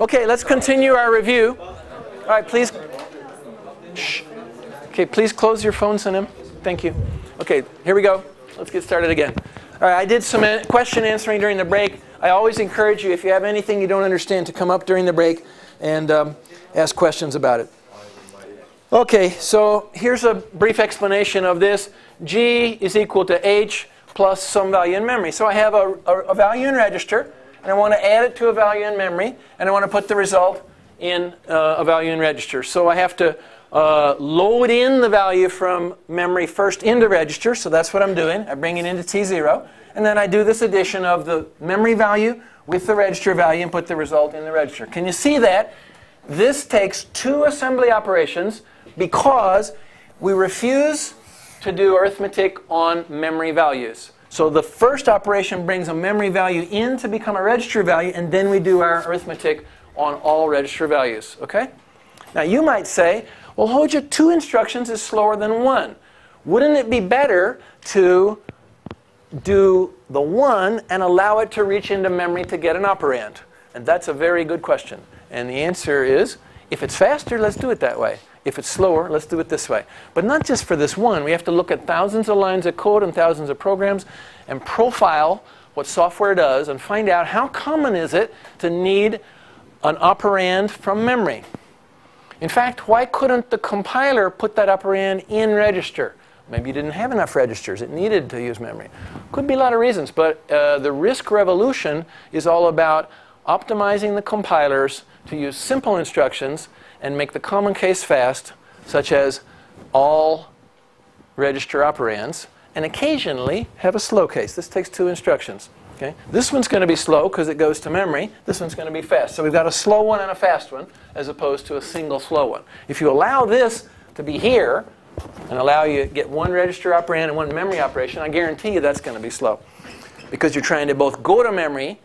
Okay, let's continue our review. All right, please. Shh. Okay, please close your phones on him. Thank you. Okay, here we go. Let's get started again. All right, I did some question answering during the break. I always encourage you, if you have anything you don't understand, to come up during the break and um, ask questions about it. Okay, so here's a brief explanation of this. G is equal to H plus some value in memory. So I have a, a, a value in register, and I want to add it to a value in memory, and I want to put the result in uh, a value in register. So I have to uh, load in the value from memory first into register, so that's what I'm doing. I bring it into T0, and then I do this addition of the memory value with the register value and put the result in the register. Can you see that? This takes two assembly operations because we refuse to do arithmetic on memory values. So the first operation brings a memory value in to become a register value, and then we do our arithmetic on all register values. Okay? Now you might say, well, Hoja, two instructions is slower than one. Wouldn't it be better to do the one and allow it to reach into memory to get an operand? And that's a very good question. And the answer is, if it's faster, let's do it that way. If it's slower, let's do it this way. But not just for this one. We have to look at thousands of lines of code and thousands of programs and profile what software does and find out how common is it to need an operand from memory. In fact, why couldn't the compiler put that operand in register? Maybe you didn't have enough registers. It needed to use memory. Could be a lot of reasons, but uh, the RISC revolution is all about optimizing the compilers to use simple instructions and make the common case fast, such as all register operands, and occasionally have a slow case. This takes two instructions. Okay? This one's going to be slow because it goes to memory. This one's going to be fast. So we've got a slow one and a fast one as opposed to a single slow one. If you allow this to be here and allow you to get one register operand and one memory operation, I guarantee you that's going to be slow because you're trying to both go to memory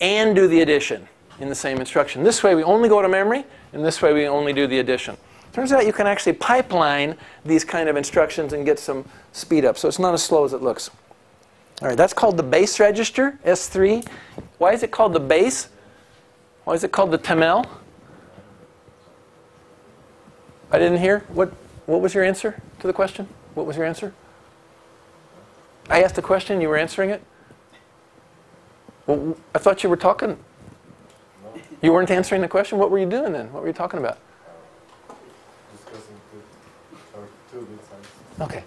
and do the addition in the same instruction. This way we only go to memory, and this way we only do the addition. Turns out you can actually pipeline these kind of instructions and get some speed up. So it's not as slow as it looks. All right, that's called the base register, S3. Why is it called the base? Why is it called the TEML? I didn't hear. What, what was your answer to the question? What was your answer? I asked a question, you were answering it? Well, I thought you were talking. You weren't answering the question? What were you doing then? What were you talking about? Okay.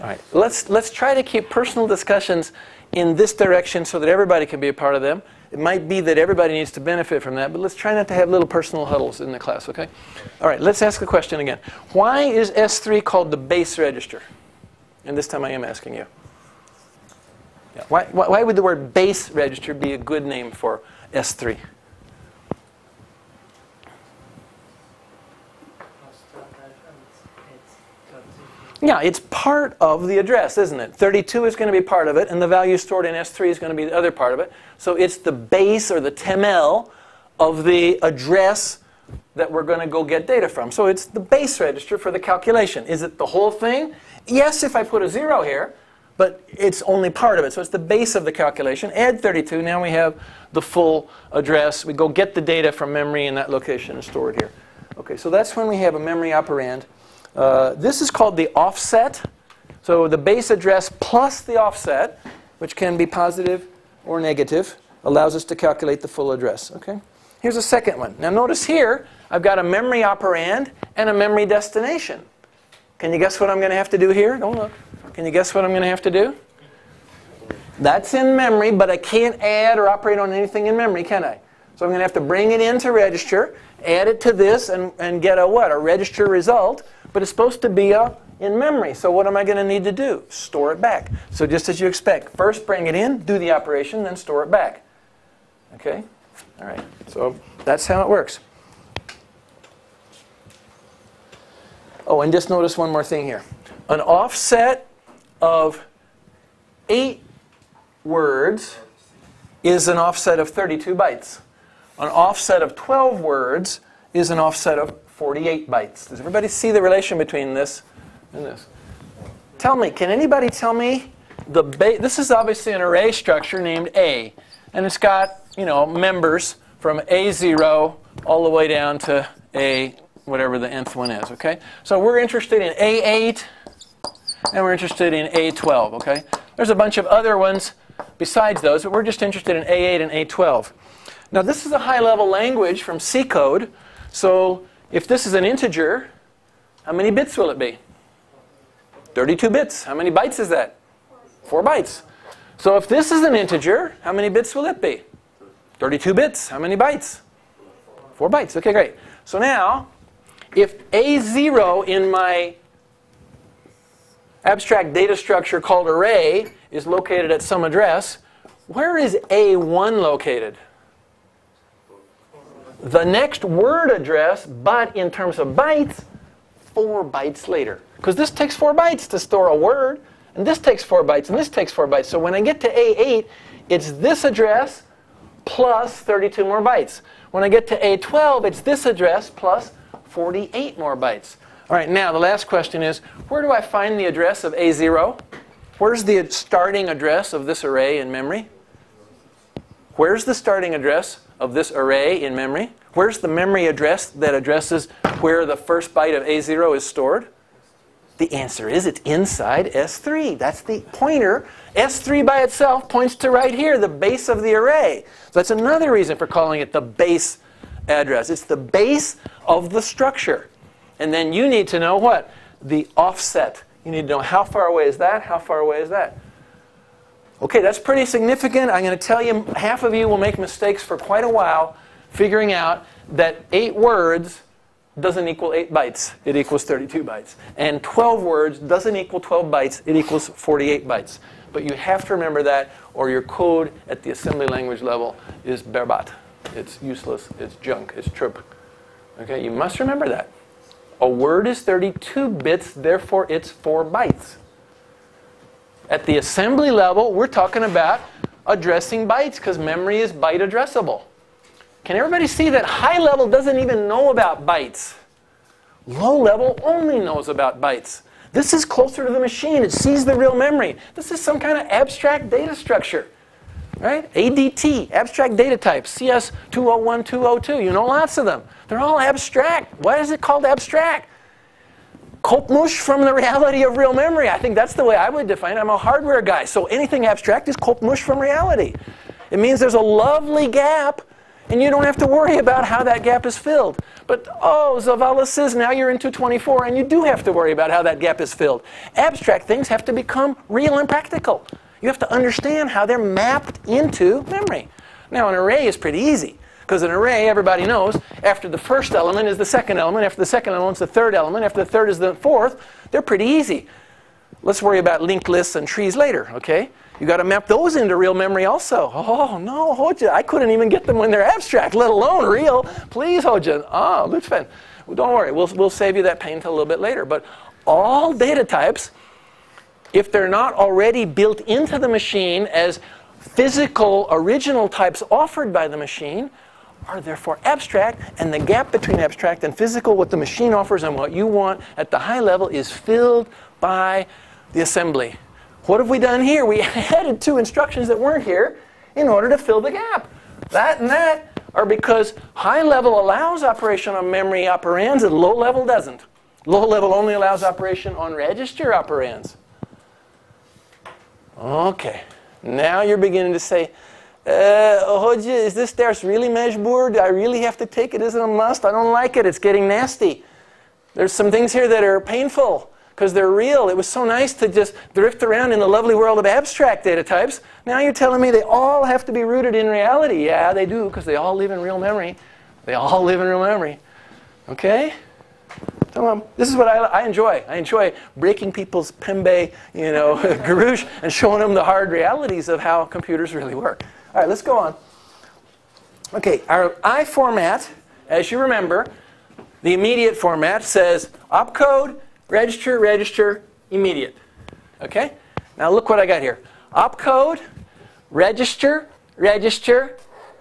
All right. Let's, let's try to keep personal discussions in this direction so that everybody can be a part of them. It might be that everybody needs to benefit from that, but let's try not to have little personal huddles in the class, okay? All right, let's ask the question again. Why is S3 called the base register? And this time I am asking you. Yeah. Why, why would the word base register be a good name for S3? Yeah, it's part of the address, isn't it? 32 is going to be part of it, and the value stored in S3 is going to be the other part of it. So it's the base or the TEML of the address that we're going to go get data from. So it's the base register for the calculation. Is it the whole thing? Yes, if I put a zero here, but it's only part of it. So it's the base of the calculation. Add 32, now we have the full address. We go get the data from memory in that location and store it here. Okay, so that's when we have a memory operand. Uh, this is called the offset. So the base address plus the offset, which can be positive or negative, allows us to calculate the full address. Okay. Here's a second one. Now notice here, I've got a memory operand and a memory destination. Can you guess what I'm going to have to do here? Don't look. Can you guess what I'm going to have to do? That's in memory, but I can't add or operate on anything in memory, can I? So I'm going to have to bring it into register, add it to this, and, and get a what? A register result but it's supposed to be a in memory. So what am I going to need to do? Store it back. So just as you expect, first bring it in, do the operation, then store it back. Okay? All right. So that's how it works. Oh, and just notice one more thing here. An offset of 8 words is an offset of 32 bytes. An offset of 12 words is an offset of 48 bytes. Does everybody see the relation between this and this? Tell me, can anybody tell me the? This is obviously an array structure named A, and it's got you know members from A0 all the way down to A, whatever the nth one is, okay? So we're interested in A8, and we're interested in A12, okay? There's a bunch of other ones besides those, but we're just interested in A8 and A12. Now this is a high-level language from C code, so if this is an integer, how many bits will it be? 32 bits. How many bytes is that? 4 bytes. So if this is an integer, how many bits will it be? 32 bits. How many bytes? 4 bytes. Okay, great. So now, if A0 in my abstract data structure called array is located at some address, where is A1 located? The next word address, but in terms of bytes, four bytes later. Because this takes four bytes to store a word, and this takes four bytes, and this takes four bytes. So when I get to A8, it's this address plus 32 more bytes. When I get to A12, it's this address plus 48 more bytes. All right, now the last question is, where do I find the address of A0? Where's the starting address of this array in memory? Where's the starting address of this array in memory? Where's the memory address that addresses where the first byte of A0 is stored? The answer is it's inside S3. That's the pointer. S3 by itself points to right here, the base of the array. So that's another reason for calling it the base address. It's the base of the structure. And then you need to know what? The offset. You need to know how far away is that, how far away is that. Okay, that's pretty significant. I'm going to tell you, half of you will make mistakes for quite a while figuring out that eight words doesn't equal 8 bytes. It equals 32 bytes. And 12 words doesn't equal 12 bytes. It equals 48 bytes. But you have to remember that, or your code at the assembly language level is berbat. It's useless. It's junk. It's troop. Okay, you must remember that. A word is 32 bits, therefore it's 4 bytes. At the assembly level, we're talking about addressing bytes because memory is byte addressable. Can everybody see that high level doesn't even know about bytes? Low level only knows about bytes. This is closer to the machine. It sees the real memory. This is some kind of abstract data structure. Right? ADT, abstract data type, CS201202. You know lots of them. They're all abstract. Why is it called abstract? Kopmush from the reality of real memory. I think that's the way I would define it. I'm a hardware guy. So anything abstract is Kopmush from reality. It means there's a lovely gap and you don't have to worry about how that gap is filled. But oh, Zavala says now you're in 224 and you do have to worry about how that gap is filled. Abstract things have to become real and practical. You have to understand how they're mapped into memory. Now an array is pretty easy. Because an array, everybody knows, after the first element is the second element, after the second element is the third element, after the third is the fourth. They're pretty easy. Let's worry about linked lists and trees later, okay? You got to map those into real memory also. Oh, no, Hoja, I couldn't even get them when they're abstract, let alone real. Please, Hoja. Ah, oh, Lutfen. Well, don't worry, we'll, we'll save you that pain until a little bit later. But all data types, if they're not already built into the machine as physical original types offered by the machine, are therefore abstract, and the gap between abstract and physical, what the machine offers and what you want at the high level, is filled by the assembly. What have we done here? We added two instructions that weren't here in order to fill the gap. That and that are because high level allows operation on memory operands and low level doesn't. Low level only allows operation on register operands. Okay, now you're beginning to say, uh, is this stairs really meshboard? Do I really have to take it? Is it a must? I don't like it. It's getting nasty. There's some things here that are painful because they're real. It was so nice to just drift around in the lovely world of abstract data types. Now you're telling me they all have to be rooted in reality. Yeah, they do, because they all live in real memory. They all live in real memory. Okay? This is what I, I, enjoy. I enjoy breaking people's pembe, you know, garouche and showing them the hard realities of how computers really work. All right, let's go on. Okay, our I format, as you remember, the immediate format says opcode register, register, immediate. Okay? Now look what I got here. Opcode, register, register,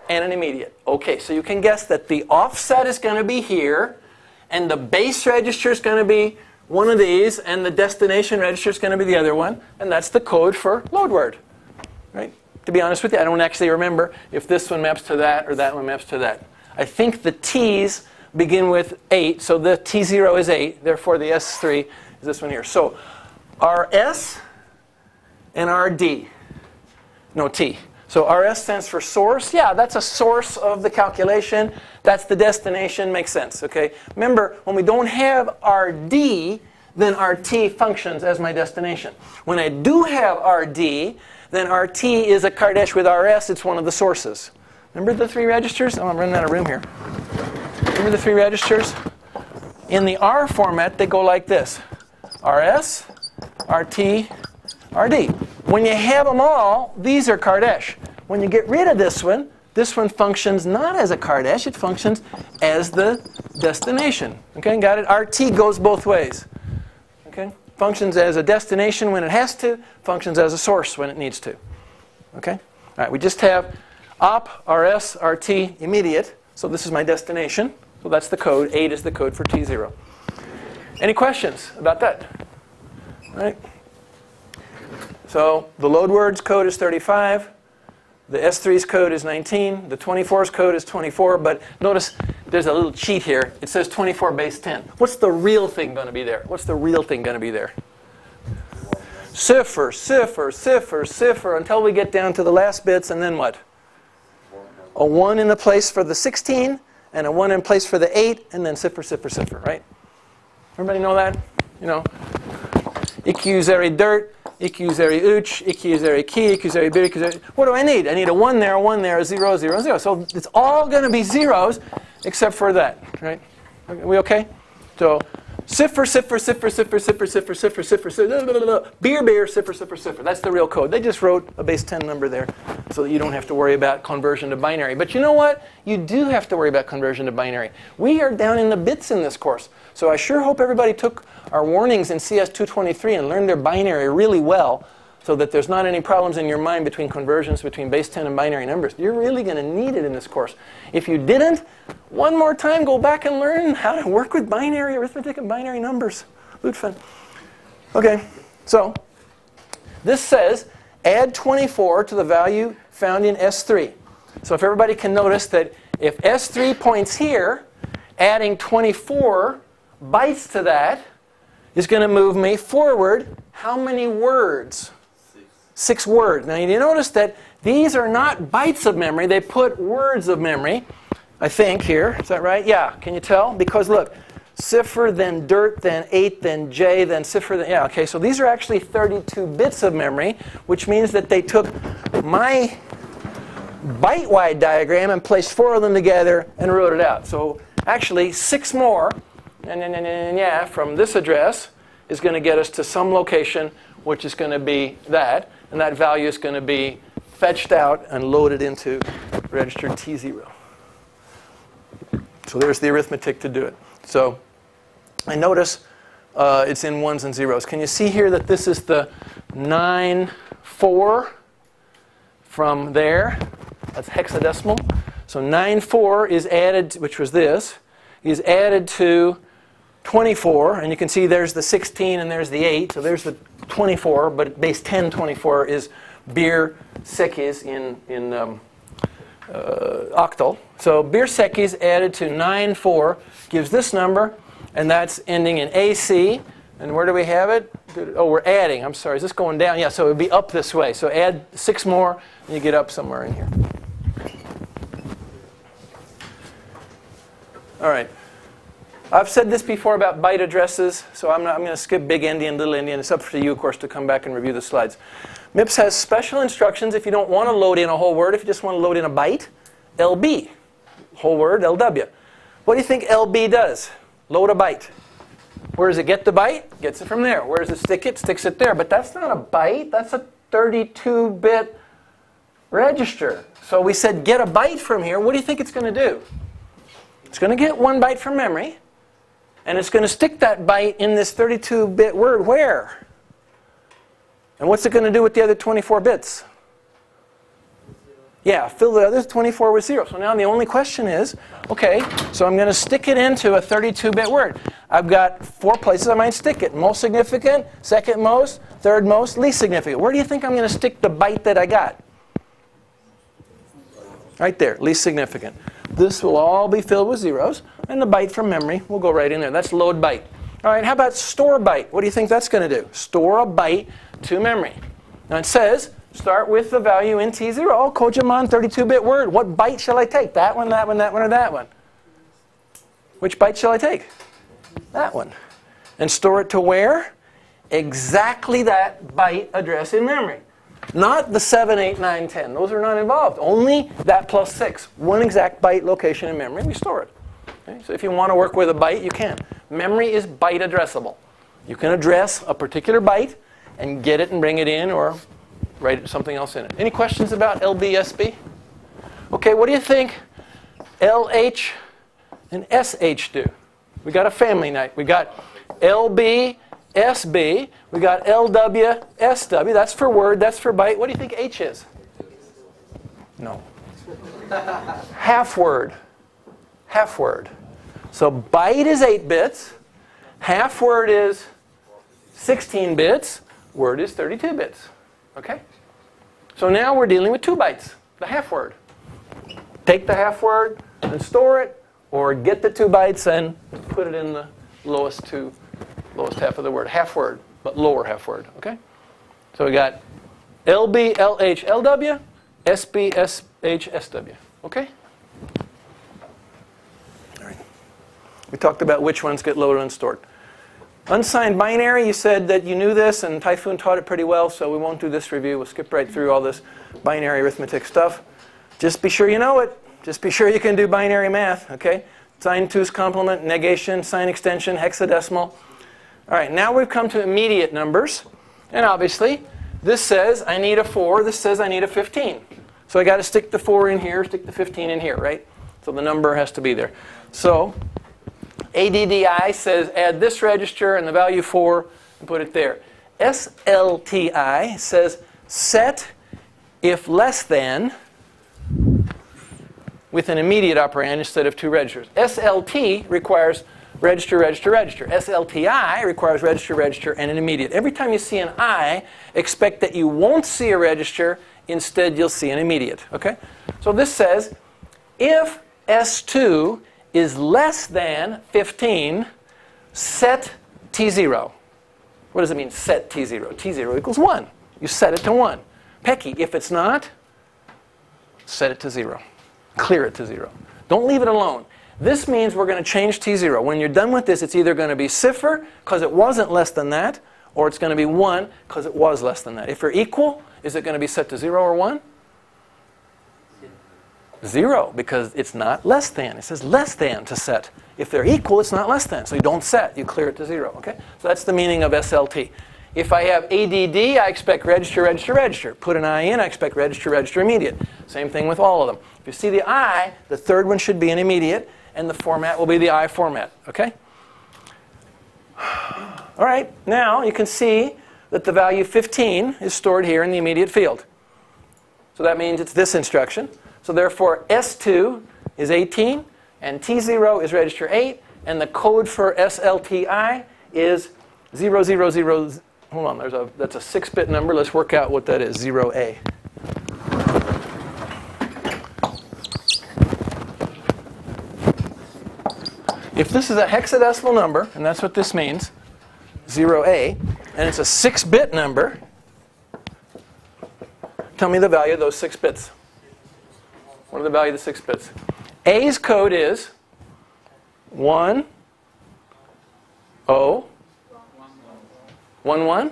and an immediate. Okay, so you can guess that the offset is going to be here, and the base register is going to be one of these, and the destination register is going to be the other one, and that's the code for load word. Right? To be honest with you, I don't actually remember if this one maps to that or that one maps to that. I think the t's begin with 8, so the t0 is 8, therefore the S3 is this one here. So RS and RD, no T. So RS stands for source. Yeah, that's a source of the calculation. That's the destination. Makes sense, okay? Remember, when we don't have RD, then RT functions as my destination. When I do have RD, then RT is a Kardesh with RS. It's one of the sources. Remember the three registers? Oh, I'm running out of room here. Remember the three registers? In the R format, they go like this. RS, RT, RD. When you have them all, these are Kardesh. When you get rid of this one, this one functions not as a Kardesh, it functions as the destination. Okay, got it? RT goes both ways. Functions as a destination when it has to, functions as a source when it needs to. Okay? All right, we just have op, rs, rt, immediate. So this is my destination. So that's the code. 8 is the code for T0. Any questions about that? All right. So the load words code is 35. The S3's code is 19. The 24's code is 24. But notice there's a little cheat here. It says 24 base 10. What's the real thing going to be there? What's the real thing going to be there? Cipher, cipher, cipher, cipher until we get down to the last bits, and then what? A 1 in the place for the 16, and a 1 in place for the 8, and then cipher, cipher, cipher, right? Everybody know that? You know, EQ dirt, EQ zeri uch, zeri ki, EQ zeri bir, EQ What do I need? I need a 1 there, a 1 there, a 0, 0, 0. So it's all going to be zeros except for that, right? Are we okay? So Cipher, cipher, cipher, cipher, cipher, cipher, cipher, cipher, cipher, beer, beer, cipher, cipher, cipher. That's the real code. They just wrote a base 10 number there so that you don't have to worry about conversion to binary. But you know what? You do have to worry about conversion to binary. We are down in the bits in this course. So I sure hope everybody took our warnings in CS223 and learned their binary really well so that there's not any problems in your mind between conversions between base 10 and binary numbers. You're really going to need it in this course. If you didn't, one more time, go back and learn how to work with binary arithmetic and binary numbers. Lutfin. Okay, so this says add 24 to the value found in S3. So if everybody can notice that if S3 points here, adding 24 bytes to that is going to move me forward how many words? Six words. Now you notice that these are not bytes of memory. They put words of memory, I think, here. Is that right? Yeah. Can you tell? Because look, cipher, then dirt, then 8, then J, then cipher, then, yeah, okay. So these are actually 32 bits of memory, which means that they took my byte-wide diagram and placed four of them together and wrote it out. So actually, six more, and, and, and, and yeah, from this address is going to get us to some location, which is going to be that and that value is going to be fetched out and loaded into register T0. So there's the arithmetic to do it. So I notice uh, it's in ones and zeros. Can you see here that this is the 9, 4 from there? That's hexadecimal. So 9, 4 is added, which was this, is added to 24, and you can see there's the 16 and there's the 8, so there's the 24, but base 10 24 is beer sekis in, in um, uh, octal. So beer sekis added to 9 4 gives this number, and that's ending in AC. And where do we have it? Oh, we're adding. I'm sorry, is this going down? Yeah, so it would be up this way. So add six more, and you get up somewhere in here. All right. I've said this before about byte addresses, so I'm, I'm going to skip big endian, little endian. It's up to you, of course, to come back and review the slides. MIPS has special instructions if you don't want to load in a whole word, if you just want to load in a byte. LB, whole word, LW. What do you think LB does? Load a byte. Where does it get the byte? Gets it from there. Where does it stick it? Sticks it there. But that's not a byte. That's a 32-bit register. So we said get a byte from here. What do you think it's going to do? It's going to get one byte from memory. And it's going to stick that byte in this 32-bit word where? And what's it going to do with the other 24 bits? Yeah, fill the other 24 with 0. So now the only question is, okay, so I'm going to stick it into a 32-bit word. I've got four places I might stick it. Most significant, second most, third most, least significant. Where do you think I'm going to stick the byte that I got? Right there, least significant. This will all be filled with zeros, and the byte from memory will go right in there. That's load byte. All right, how about store byte? What do you think that's going to do? Store a byte to memory. Now it says start with the value in T0. Oh, Kojaman 32-bit word. What byte shall I take? That one, that one, that one, or that one? Which byte shall I take? That one. And store it to where? Exactly that byte address in memory. Not the 7, 8, 9, 10. Those are not involved. Only that plus 6. One exact byte location in memory, we store it. Okay? So if you want to work with a byte, you can. Memory is byte addressable. You can address a particular byte and get it and bring it in or write something else in it. Any questions about LBSB? Okay, what do you think LH and SH do? We got a family night. We got LB, SB. We got LW, SW. That's for word, that's for byte. What do you think H is? No. half word. Half word. So byte is 8 bits. Half word is 16 bits. Word is 32 bits. Okay? So now we're dealing with 2 bytes, the half word. Take the half word and store it, or get the 2 bytes and put it in the lowest two, lowest half of the word. Half word, but lower half word. Okay? So we got LB, LH, LW, SB, SH, SW. Okay? All right. We talked about which ones get loaded and stored. Unsigned binary, you said that you knew this, and Typhoon taught it pretty well, so we won't do this review. We'll skip right through all this binary arithmetic stuff. Just be sure you know it. Just be sure you can do binary math, okay? Sign two's complement, negation, sign extension, hexadecimal. All right, now we've come to immediate numbers. And obviously, this says I need a 4. This says I need a 15. So I got to stick the 4 in here, stick the 15 in here, right? So the number has to be there. So ADDI says add this register and the value 4 and put it there. SLTI says set if less than with an immediate operand instead of two registers. SLT requires register, register, register. SLTI requires register, register, and an immediate. Every time you see an I, expect that you won't see a register. Instead, you'll see an immediate. Okay? So this says if S2 is less than 15, set T0. What does it mean, set T0? T0 equals 1. You set it to 1. Pecky, if it's not, set it to 0. Clear it to 0. Don't leave it alone. This means we're going to change T0. When you're done with this, it's either going to be cipher because it wasn't less than that, or it's going to be 1 because it was less than that. If they're equal, is it going to be set to 0 or 1? Zero, because it's not less than. It says less than to set. If they're equal, it's not less than. So you don't set, you clear it to zero. Okay? So that's the meaning of SLT. If I have ADD, I expect register, register, register. Put an I in, I expect register, register, immediate. Same thing with all of them. If you see the I, the third one should be an immediate, and the format will be the I format. Okay? All right, now you can see that the value 15 is stored here in the immediate field. So that means it's this instruction. So therefore, S2 is 18, and T0 is register 8, and the code for SLTI is 000. Hold on, there's a, that's a 6-bit number. Let's work out what that is, 0A. If this is a hexadecimal number, and that's what this means, 0A, and it's a 6-bit number, tell me the value of those 6 bits. What are the value of the six bits? A's code is 1, 0, 1, 1, 1,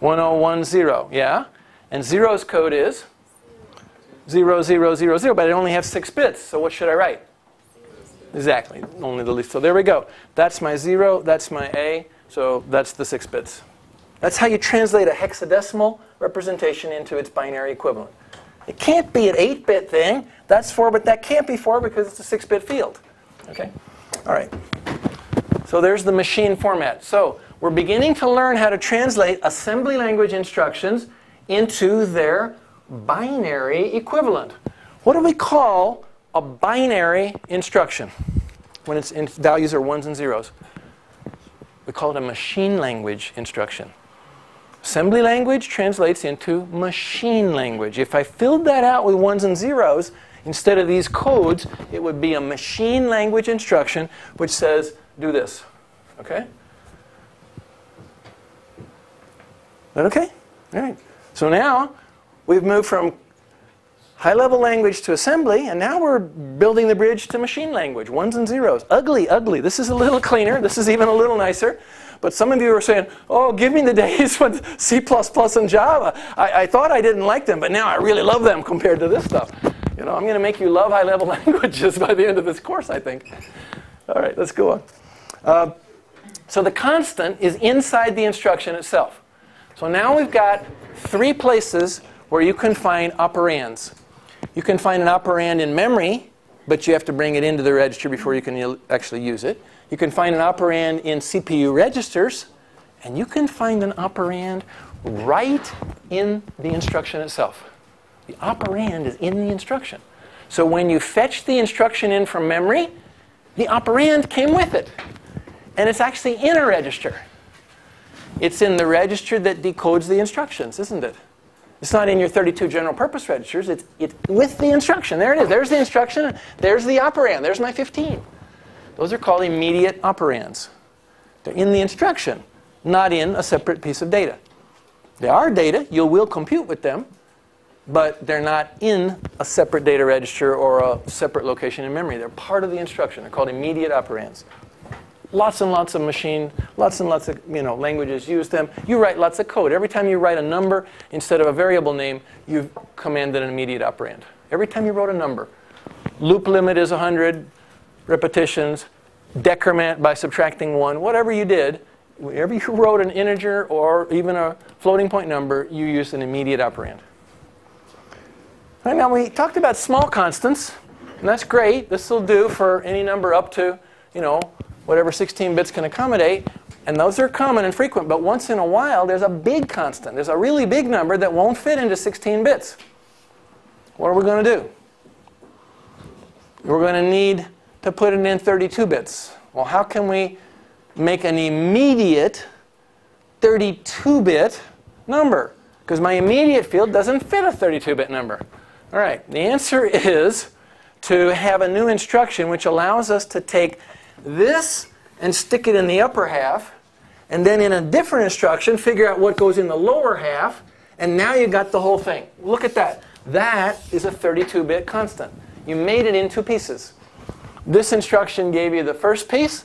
0, 1, 0. Yeah? And zero's code is 0, 0, 0, 0, but I only have six bits, so what should I write? Exactly, only the least. So there we go. That's my 0, that's my A, so that's the six bits. That's how you translate a hexadecimal representation into its binary equivalent. It can't be an 8-bit thing. That's 4, but that can't be 4 because it's a 6-bit field. Okay? All right. So there's the machine format. So we're beginning to learn how to translate assembly language instructions into their binary equivalent. What do we call a binary instruction when its values are ones and zeros? We call it a machine language instruction. Assembly language translates into machine language. If I filled that out with ones and zeros, instead of these codes, it would be a machine language instruction which says, do this. Okay? That okay? All right. So now we've moved from high level language to assembly, and now we're building the bridge to machine language, ones and zeros. Ugly, ugly. This is a little cleaner. This is even a little nicer. But some of you are saying, oh, give me the days with C++ and Java. I, I thought I didn't like them, but now I really love them compared to this stuff. You know, I'm going to make you love high-level languages by the end of this course, I think. All right, let's go on. Uh, so the constant is inside the instruction itself. So now we've got three places where you can find operands. You can find an operand in memory, but you have to bring it into the register before you can actually use it. You can find an operand in CPU registers, and you can find an operand right in the instruction itself. The operand is in the instruction. So when you fetch the instruction in from memory, the operand came with it. And it's actually in a register. It's in the register that decodes the instructions, isn't it? It's not in your 32 general purpose registers. It's, it's with the instruction. There it is. There's the instruction. There's the operand. There's my 15. Those are called immediate operands. They're in the instruction, not in a separate piece of data. They are data. You will compute with them, but they're not in a separate data register or a separate location in memory. They're part of the instruction. They're called immediate operands. Lots and lots of machine, lots and lots of you know, languages use them. You write lots of code. Every time you write a number instead of a variable name, you've commanded an immediate operand. Every time you wrote a number. Loop limit is 100, repetitions, decrement by subtracting 1, whatever you did, whenever you wrote an integer or even a floating point number, you used an immediate operand. Now we talked about small constants, and that's great. This will do for any number up to, you know, whatever 16 bits can accommodate. And those are common and frequent, but once in a while there's a big constant. There's a really big number that won't fit into 16 bits. What are we going to do? We're going to need to put it in 32 bits. Well, how can we make an immediate 32-bit number? Because my immediate field doesn't fit a 32-bit number. All right, the answer is to have a new instruction which allows us to take this and stick it in the upper half, and then in a different instruction, figure out what goes in the lower half, and now you've got the whole thing. Look at that. That is a 32-bit constant. You made it in two pieces. This instruction gave you the first piece.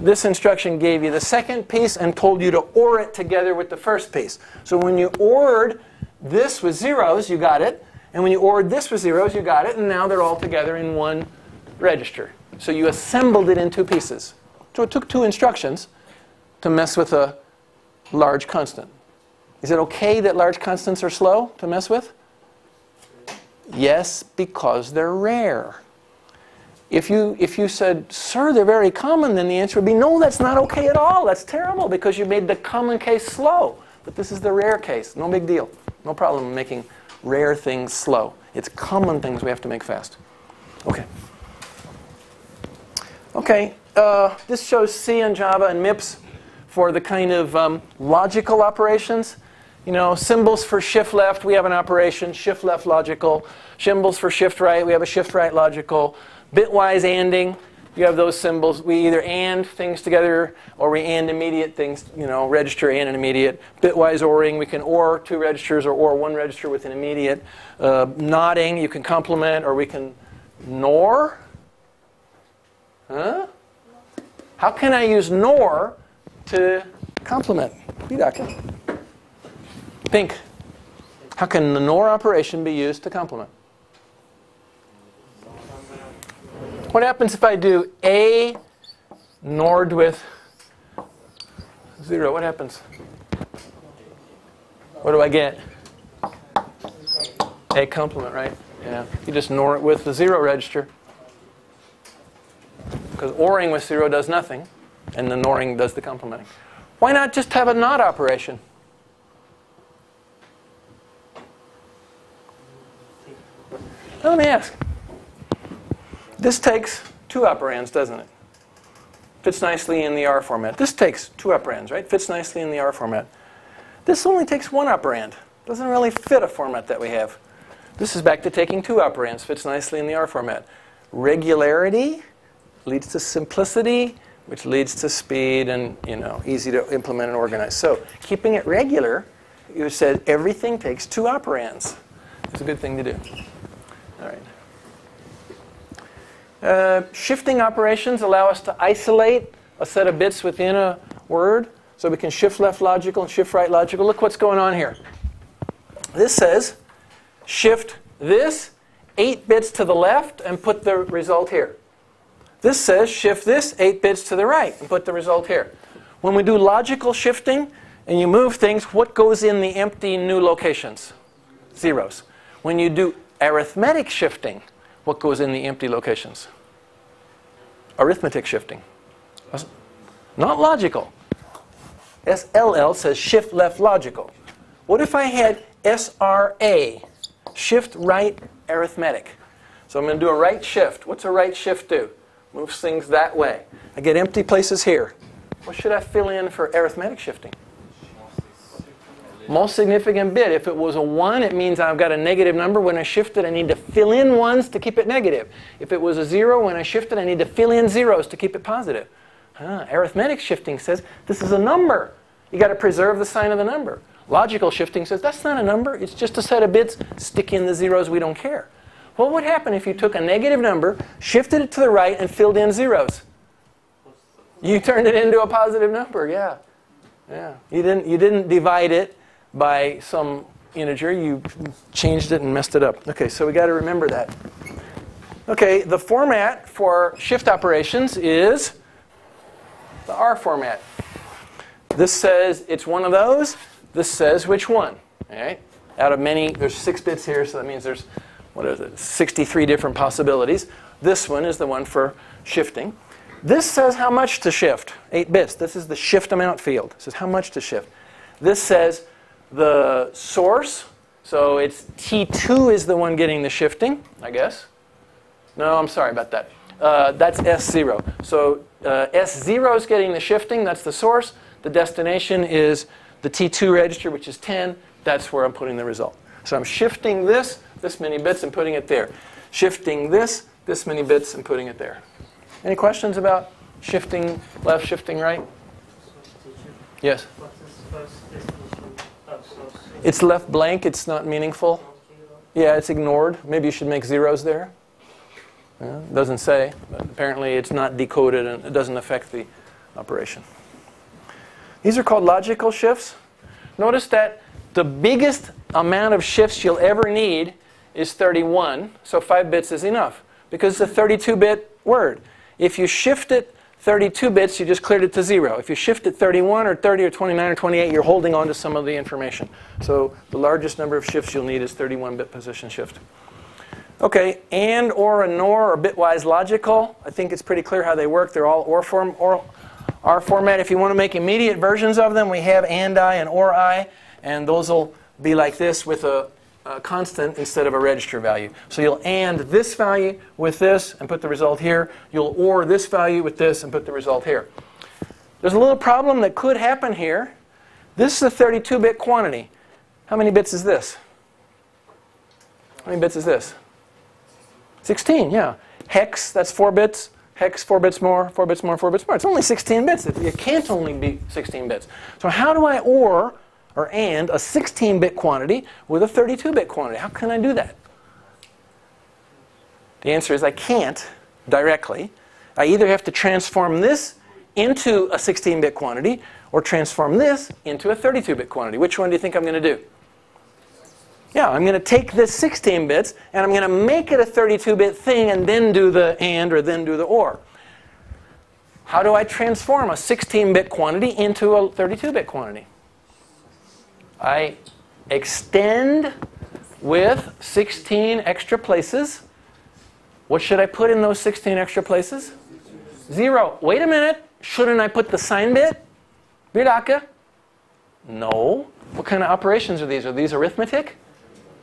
This instruction gave you the second piece and told you to OR it together with the first piece. So when you ORed this with zeros, you got it. And when you ORed this with zeros, you got it, and now they're all together in one register. So you assembled it in two pieces. So it took two instructions to mess with a large constant. Is it okay that large constants are slow to mess with? Yes, because they're rare. If you, if you said, sir, they're very common, then the answer would be, no, that's not okay at all. That's terrible because you made the common case slow. But this is the rare case. No big deal. No problem making rare things slow. It's common things we have to make fast. Okay. Okay, uh, this shows C and Java and MIPS for the kind of um, logical operations. You know, symbols for shift left, we have an operation, shift left logical. Symbols for shift right, we have a shift right logical. Bitwise ANDing, you have those symbols. We either AND things together or we AND immediate things, you know, register and an immediate. Bitwise ORing, we can OR two registers or OR one register with an immediate. Uh, nodding, you can complement or we can NOR. Huh? How can I use NOR to complement? Pink. How can the NOR operation be used to complement? What happens if I do A NORed with 0? What happens? What do I get? A complement, right? Yeah. You just NOR it with the 0 register. Because ORing with 0 does nothing, and the NORing does the complementing. Why not just have a NOT operation? Let me ask. This takes two operands, doesn't it? Fits nicely in the R format. This takes two operands, right? Fits nicely in the R format. This only takes one operand. Doesn't really fit a format that we have. This is back to taking two operands, fits nicely in the R format. Regularity leads to simplicity, which leads to speed and you know easy to implement and organize. So keeping it regular, you said everything takes two operands. It's a good thing to do. All right. Uh, shifting operations allow us to isolate a set of bits within a word. So we can shift left logical and shift right logical. Look what's going on here. This says shift this 8 bits to the left and put the result here. This says shift this 8 bits to the right and put the result here. When we do logical shifting and you move things, what goes in the empty new locations? Zeros. When you do arithmetic shifting, what goes in the empty locations? Arithmetic shifting. Not logical. SLL says shift left logical. What if I had SRA, shift right arithmetic? So I'm going to do a right shift. What's a right shift do? Moves things that way. I get empty places here. What should I fill in for arithmetic shifting? Most significant bit. If it was a 1, it means I've got a negative number. When I shift it, I need to fill in 1s to keep it negative. If it was a 0, when I shift it, I need to fill in zeros to keep it positive. Huh. Arithmetic shifting says this is a number. you got to preserve the sign of the number. Logical shifting says that's not a number. It's just a set of bits. Stick in the zeros. We don't care. What would happen if you took a negative number, shifted it to the right, and filled in zeros? You turned it into a positive number, yeah. Yeah. You didn't, you didn't divide it by some integer. You changed it and messed it up. Okay, so we got to remember that. Okay, the format for shift operations is the R format. This says it's one of those. This says which one. All right? Out of many, there's six bits here, so that means there's, what is it, 63 different possibilities. This one is the one for shifting. This says how much to shift, 8 bits. This is the shift amount field. It says how much to shift. This says the source, so it's T2 is the one getting the shifting, I guess. No, I'm sorry about that. Uh, that's S0. So uh, S0 is getting the shifting, that's the source. The destination is the T2 register, which is 10. That's where I'm putting the result. So I'm shifting this, this many bits, and putting it there. Shifting this, this many bits, and putting it there. Any questions about shifting left, shifting right? Yes? It's left blank, it's not meaningful. Yeah, it's ignored. Maybe you should make zeros there. Yeah, doesn't say, but apparently it's not decoded and it doesn't affect the operation. These are called logical shifts. Notice that the biggest amount of shifts you'll ever need is 31, so 5 bits is enough because it's a 32-bit word. If you shift it 32 bits, you just cleared it to 0. If you shift it 31 or 30 or 29 or 28, you're holding on to some of the information. So the largest number of shifts you'll need is 31-bit position shift. Okay, and, or, and, nor, or bitwise logical. I think it's pretty clear how they work. They're all or form, or R format. If you want to make immediate versions of them, we have and I and or I, and those will be like this with a, a constant instead of a register value. So you'll AND this value with this and put the result here. You'll OR this value with this and put the result here. There's a little problem that could happen here. This is a 32-bit quantity. How many bits is this? How many bits is this? 16, yeah. Hex, that's 4 bits. Hex, 4 bits more, 4 bits more, 4 bits more. It's only 16 bits. It can't only be 16 bits. So how do I OR or AND a 16-bit quantity with a 32-bit quantity? How can I do that? The answer is I can't directly. I either have to transform this into a 16-bit quantity or transform this into a 32-bit quantity. Which one do you think I'm going to do? Yeah, I'm going to take this 16 bits and I'm going to make it a 32-bit thing and then do the AND or then do the OR. How do I transform a 16-bit quantity into a 32-bit quantity? I extend with 16 extra places. What should I put in those 16 extra places? Zero. Wait a minute. Shouldn't I put the sign bit? Biraka? No. What kind of operations are these? Are these arithmetic?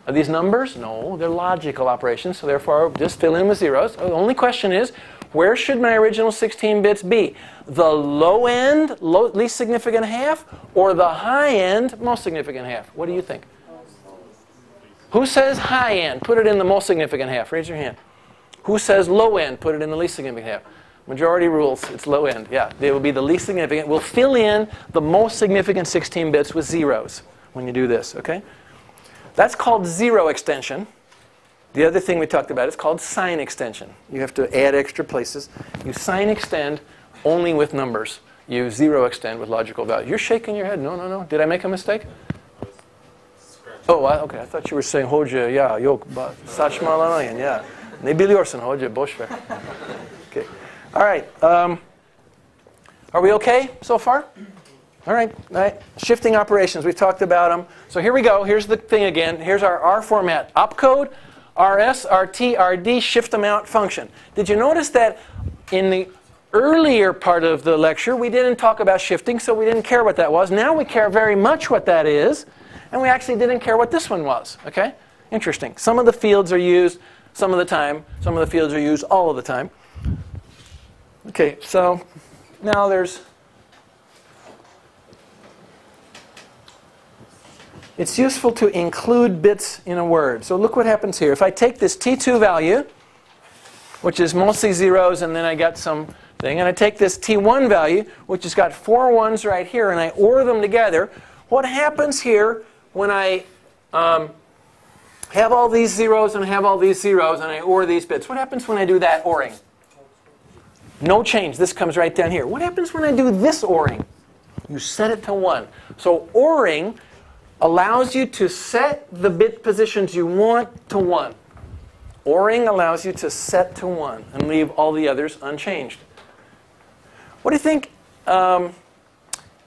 Are these numbers? No, they're logical operations, so therefore just fill in with zeros. The only question is, where should my original 16 bits be? The low end, low, least significant half, or the high end, most significant half? What do you think? Who says high end? Put it in the most significant half. Raise your hand. Who says low end? Put it in the least significant half. Majority rules, it's low end. Yeah, they will be the least significant. We'll fill in the most significant 16 bits with zeros when you do this, okay? That's called zero extension. The other thing we talked about is called sign extension. You have to add extra places. You sign extend only with numbers. You zero extend with logical values. You're shaking your head. No, no, no. Did I make a mistake? Oh, okay. I thought you were saying hoca ya yok saçmalamayın yeah. Ne biliyorsun hoca boş. Okay. All right. Um, are we okay so far? All right, all right. Shifting operations, we've talked about them. So here we go. Here's the thing again. Here's our R format. Opcode, RS, RT, RD, shift amount function. Did you notice that in the earlier part of the lecture, we didn't talk about shifting, so we didn't care what that was. Now we care very much what that is, and we actually didn't care what this one was. Okay? Interesting. Some of the fields are used some of the time. Some of the fields are used all of the time. Okay, so now there's it's useful to include bits in a word. So look what happens here. If I take this T2 value, which is mostly zeros, and then I got some thing, and I take this T1 value, which has got four ones right here, and I OR them together, what happens here when I um, have all these zeros and have all these zeros, and I OR these bits? What happens when I do that ORing? No change. This comes right down here. What happens when I do this ORing? You set it to 1. So ORing allows you to set the bit positions you want to 1. ORing allows you to set to 1 and leave all the others unchanged. What do you think um,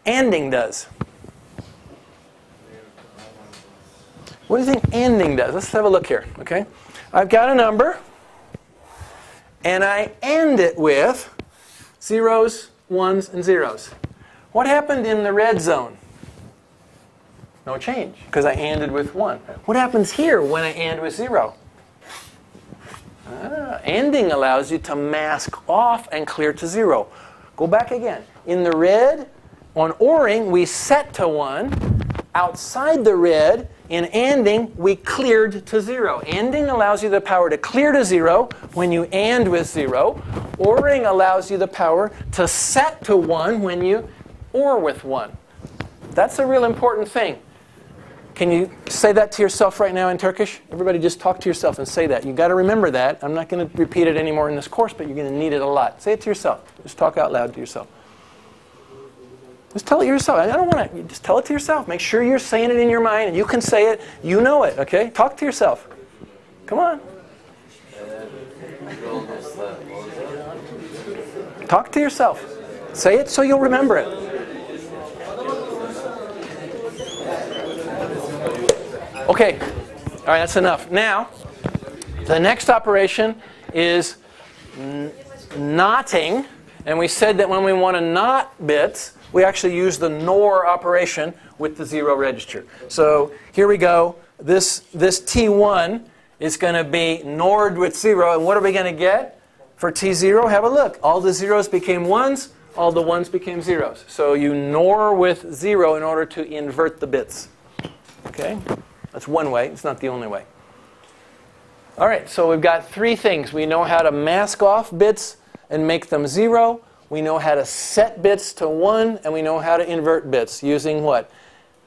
ANDing does? What do you think ANDing does? Let's have a look here, okay? I've got a number, and I AND it with zeros, ones, and zeros. What happened in the red zone? No change, because I ANDed with 1. What happens here when I AND with 0? Ah, ANDing allows you to mask off and clear to 0. Go back again. In the red, on ORing, we set to 1. Outside the red, in ANDing, we cleared to 0. ANDing allows you the power to clear to 0 when you AND with 0. ORing allows you the power to set to 1 when you OR with 1. That's a real important thing. Can you say that to yourself right now in Turkish? Everybody just talk to yourself and say that. You've got to remember that. I'm not going to repeat it anymore in this course, but you're going to need it a lot. Say it to yourself. Just talk out loud to yourself. Just tell it yourself. I don't want to. Just tell it to yourself. Make sure you're saying it in your mind and you can say it. You know it, okay? Talk to yourself. Come on. Talk to yourself. Say it so you'll remember it. Okay, all right, that's enough. Now, the next operation is notting. And we said that when we want to not bits, we actually use the NOR operation with the zero register. So here we go. This, this T1 is going to be NORed with zero. And what are we going to get for T0? Have a look. All the zeros became ones. All the ones became zeros. So you NOR with zero in order to invert the bits. Okay? That's one way. It's not the only way. All right, so we've got three things. We know how to mask off bits and make them zero. We know how to set bits to one, and we know how to invert bits using what?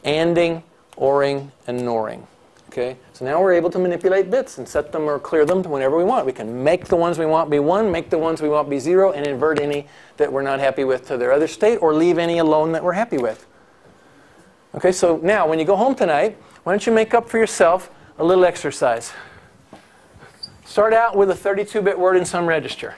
ANDing, ORing, and NORing. Okay, so now we're able to manipulate bits and set them or clear them to whenever we want. We can make the ones we want be 1, make the ones we want be 0, and invert any that we're not happy with to their other state, or leave any alone that we're happy with. Okay, so now when you go home tonight, why don't you make up for yourself a little exercise? Start out with a 32-bit word in some register.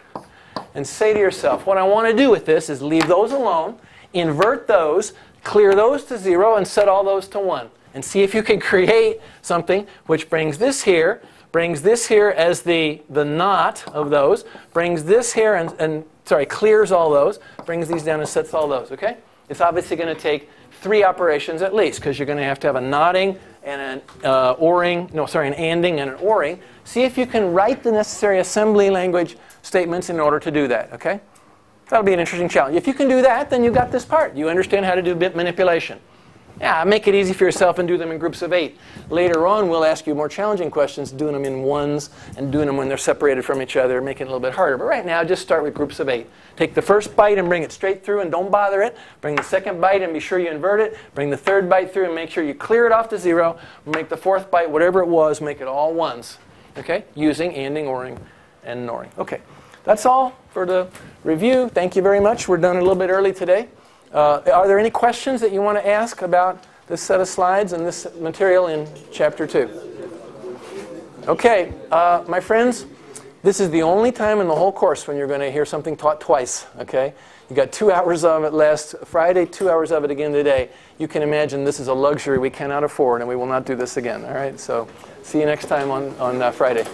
And say to yourself, what I want to do with this is leave those alone, invert those, clear those to 0, and set all those to 1. And see if you can create something which brings this here, brings this here as the, the not of those, brings this here and, and, sorry, clears all those, brings these down and sets all those, okay? It's obviously going to take three operations at least because you're going to have to have a notting and an uh, ORing, no, sorry, an ANDing and an ORing. See if you can write the necessary assembly language statements in order to do that, okay? That'll be an interesting challenge. If you can do that, then you've got this part. You understand how to do bit manipulation. Yeah, make it easy for yourself and do them in groups of eight. Later on, we'll ask you more challenging questions, doing them in ones and doing them when they're separated from each other, making it a little bit harder. But right now, just start with groups of eight. Take the first byte and bring it straight through and don't bother it. Bring the second byte and be sure you invert it. Bring the third byte through and make sure you clear it off to zero. Make the fourth byte, whatever it was, make it all ones. Okay? Using anding, oring, and noring. Okay. That's all for the review. Thank you very much. We're done a little bit early today. Uh, are there any questions that you want to ask about this set of slides and this material in chapter 2? Okay, uh, my friends, this is the only time in the whole course when you're going to hear something taught twice, okay? You got two hours of it last Friday, two hours of it again today. You can imagine this is a luxury we cannot afford, and we will not do this again, all right? So see you next time on, on uh, Friday.